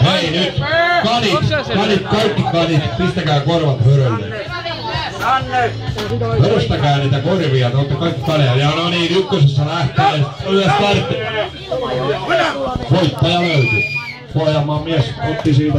Hei nyt, kanit, kanit, kaikki kanit, pistäkää korvat hörölle. Höröstäkää niitä korvia, te olette kaikki kaneja. Ja no niin, ykkösessä lähtee, ylös startti. Voittaja löytyy. Pohjanmaan mies otti siitä